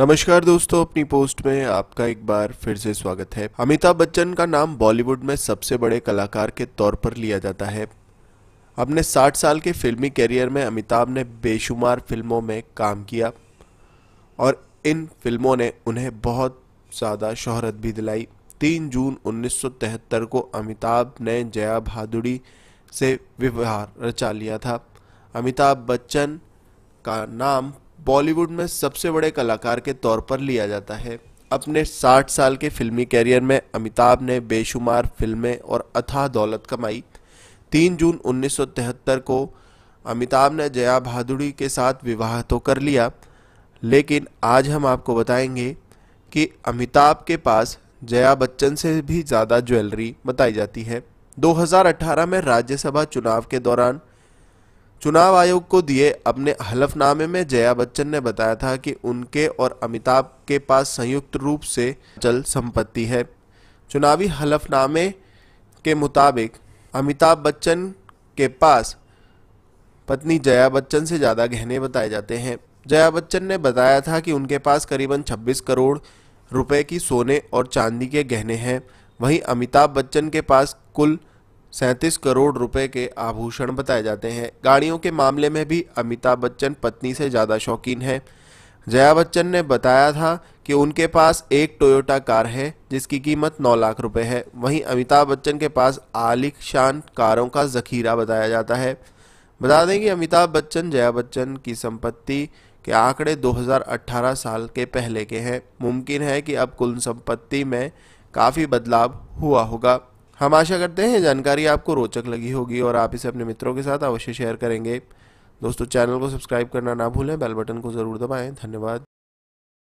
नमस्कार दोस्तों, अपनी पोस्ट में आपका एक बार फिर से स्वागत है। अमिताभ बच्चन का नाम बॉलीवुड में सबसे बड़े कलाकार के तौर पर लिया जाता है। अपने 60 साल के फिल्मी करियर में अमिताभ ने बेशुमार फ़िल्मों में काम किया और इन फ़िल्मों ने उन्हें बहुत ज़्यादा शोहरत भी दिलाई। 3 जून 1973 को अमिताभ ने जया भादुड़ी से विवाह रचा लिया था। अमिताभ बच्चन का नाम बॉलीवुड में सबसे बड़े कलाकार के तौर पर लिया जाता है। अपने 60 साल के फिल्मी कैरियर में अमिताभ ने बेशुमार फ़िल्में और अथाह दौलत कमाई। 3 जून 1973 को अमिताभ ने जया भादुड़ी के साथ विवाह तो कर लिया, लेकिन आज हम आपको बताएँगे कि अमिताभ के पास जया बच्चन से भी ज़्यादा ज्वेलरी बताई जाती है। 2018 में राज्यसभा चुनाव के दौरान चुनाव आयोग को दिए अपने हलफनामे में जया बच्चन ने बताया था कि उनके और अमिताभ के पास संयुक्त रूप से चल संपत्ति है। चुनावी हलफनामे के मुताबिक अमिताभ बच्चन के पास पत्नी जया बच्चन से ज़्यादा गहने बताए जाते हैं। जया बच्चन ने बताया था कि उनके पास करीबन 26 करोड़ रुपए की सोने और चांदी के गहने हैं। वहीं अमिताभ बच्चन के पास कुल सैंतीस करोड़ रुपए के आभूषण बताए जाते हैं। गाड़ियों के मामले में भी अमिताभ बच्चन पत्नी से ज़्यादा शौकीन है। जया बच्चन ने बताया था कि उनके पास एक टोयोटा कार है, जिसकी कीमत 9 लाख रुपए है। वहीं अमिताभ बच्चन के पास आलिक शान कारों का जखीरा बताया जाता है। बता दें कि अमिताभ बच्चन, जया बच्चन की संपत्ति के आंकड़े 2018 साल के पहले के हैं। मुमकिन है कि अब कुल संपत्ति में काफ़ी बदलाव हुआ होगा। हम आशा करते हैं जानकारी आपको रोचक लगी होगी और आप इसे अपने मित्रों के साथ अवश्य शेयर करेंगे। दोस्तों, चैनल को सब्सक्राइब करना ना भूलें बेल बटन को ज़रूर दबाएँ। धन्यवाद।